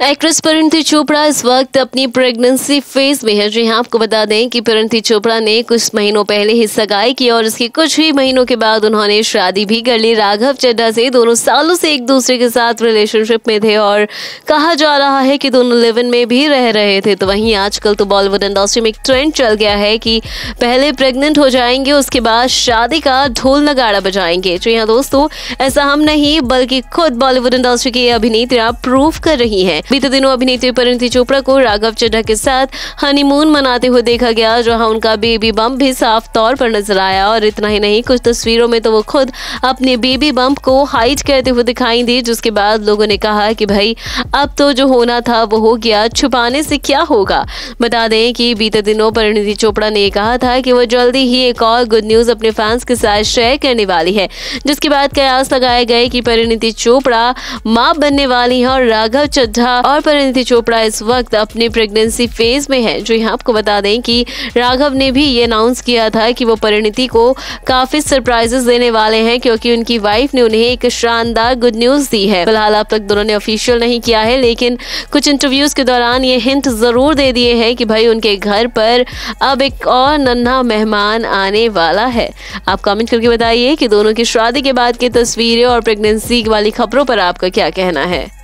Actress परिणति चोपड़ा इस वक्त अपनी प्रेगनेंसी फ़ेज़ में है। जी हाँ आपको बता दें कि परिणति चोपड़ा ने कुछ महीनों पहले ही सगाई की और उसके कुछ ही महीनों के बाद उन्होंने शादी भी कर ली। राघव चड्डा से दोनों सालों से एक दूसरे के साथ रिलेशनशिप में थे और कहा जा रहा है कि दोनों लिव इन में भी रह रहे थे। तो वहीं आजकल तो बॉलीवुड इंडस्ट्री में एक ट्रेंड चल गया है कि पहले प्रेगनेंट हो जाएँगे, उसके बाद शादी का ढोल नगाड़ा बजाएँगे। जी हाँ दोस्तों, ऐसा हम नहीं, बल्कि खुद बॉलीवुड इंडस्ट्री की अभिनेत्रियाँ प्रूव कर रही है। बीते दिनों अभिनेत्री परिणति चोपड़ा को राघव चड्ढा के साथ हनीमून मनाते हुए देखा गया, जहाँ उनका बेबी बम्प भी साफ़ तौर पर नज़र आया। और इतना ही नहीं, कुछ तस्वीरों में तो वो खुद अपने बेबी बम्प को हाइट करते हुए दिखाई दी, जिसके बाद लोगों ने कहा कि भाई, अब तो जो होना था, वो हो गया, छुपाने से क्या होगा? बता दें कि बीते दिनों परिणति चोपड़ा ने कहा था कि वो जल्दी ही एक और गुड न्यूज़ अपने फैंस के साथ शेयर करने वाली है, जिसके बाद कयास लगाए गए कि परिणति चोपड़ा माँ बनने वाली है और राघव चड्ढा और परिणति चोपड़ा इस वक्त अपनी प्रेगनेंसी फ़ेज़ में है, जो यहाँ आपको बता दें कि राघव ने भी ये अनाउंस किया था कि वो परिणति को काफ़ी सरप्राइजेस देने वाले हैं, क्योंकि उनकी वाइफ ने उन्हें एक शानदार गुड न्यूज़ दी है। फ़िलहाल अब तक दोनों ने ऑफिशियल नहीं किया है, लेकिन कुछ इंटरव्यूज़ के दौरान ये हिंट ज़रूर दे दिए हैं कि भाई उनके घर पर अब एक और नन्हा मेहमान आने वाला है। आप कमेंट करके बताइए कि दोनों की शादी के बाद की तस्वीरें और प्रेगनेंसी वाली खबरों पर आपका क्या कहना है?